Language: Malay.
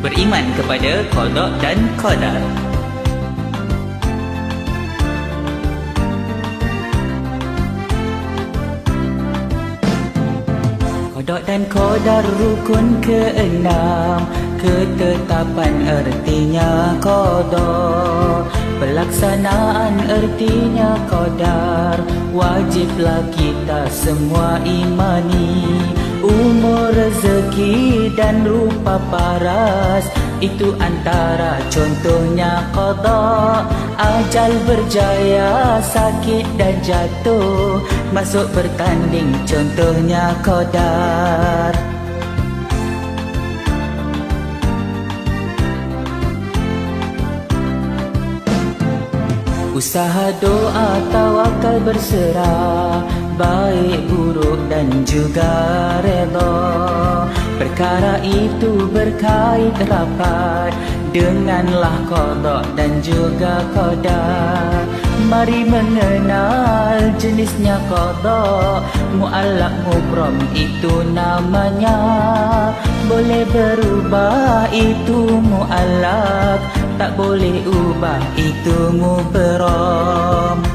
beriman kepada kodok dan kodar. Kodok dan kodar rukun keenam Ketetapan ertinya kodok Pelaksanaan ertinya kodar Wajiblah kita semua imani Umur rezeki dan rupa paras. Itu antara contohnya kodok Ajal berjaya, sakit dan jatuh. Masuk bertanding contohnya kodar Usaha doa tawakal berserah. Baik buruk dan juga redha Perkara itu berkait rapat. Denganlah kodok dan juga kodar. Mari mengenal jenisnya kodok. Mu'alak mubrom itu namanya. Boleh berubah itu mu'alak tak boleh ubah itu mu berom